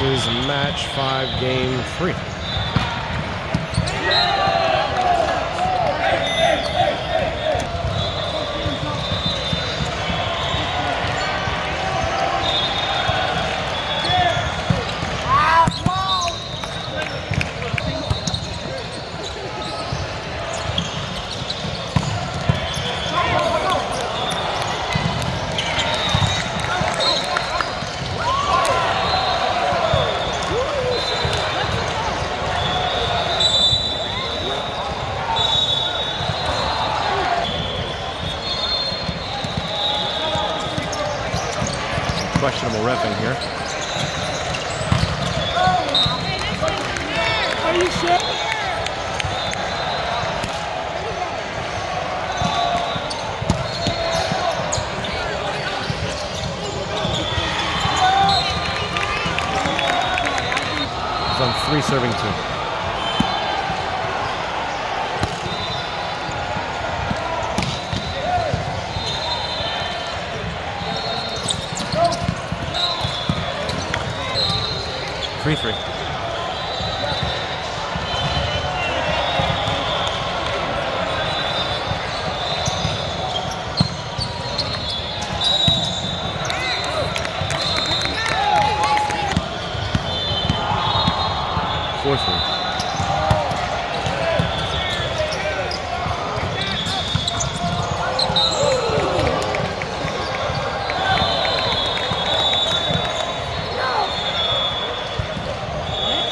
This is match five, game three. Questionable refing here. Are you sure? On three serving two. Three three. Four three.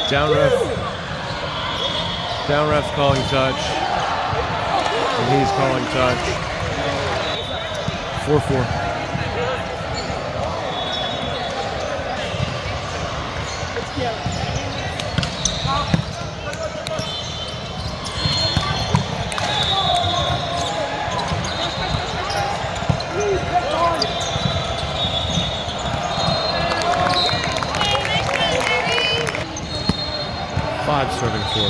Down ref. Down ref's calling touch. And he's calling touch. 4 Five serving four.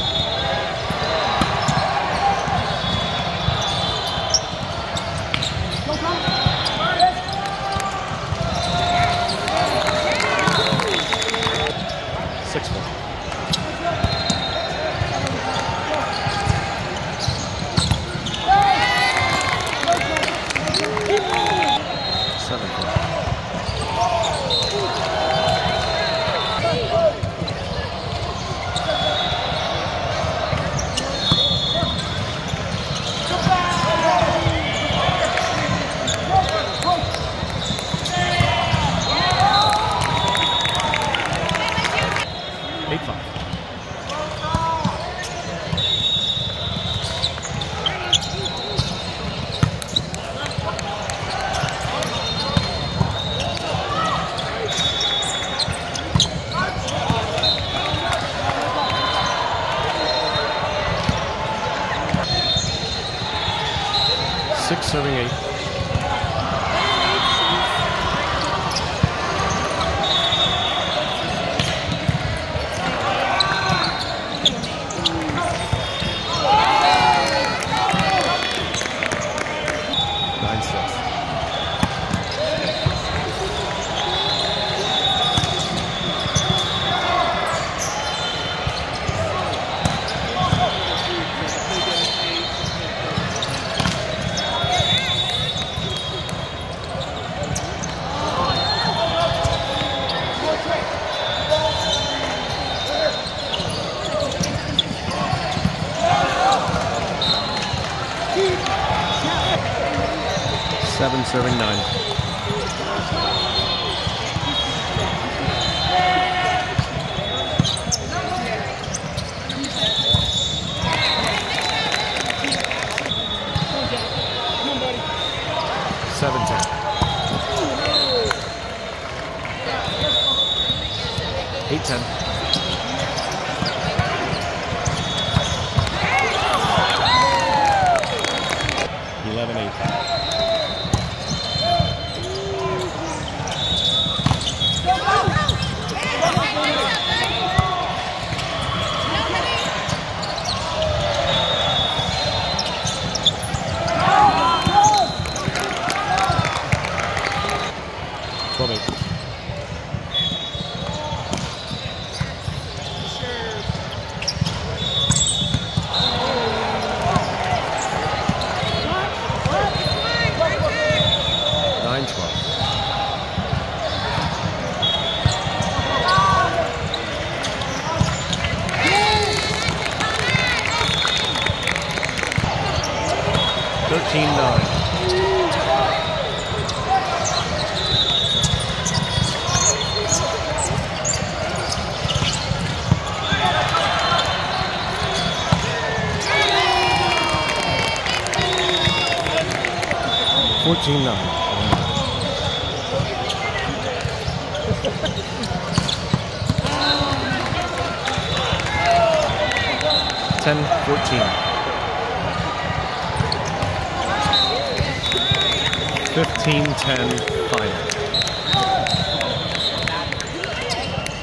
Six four. Seven four. Eight five. Nine six. Seven serving nine. Seven ten. Eight ten. 14-9. Fourteen nine. Ten fourteen. Fifteen ten final.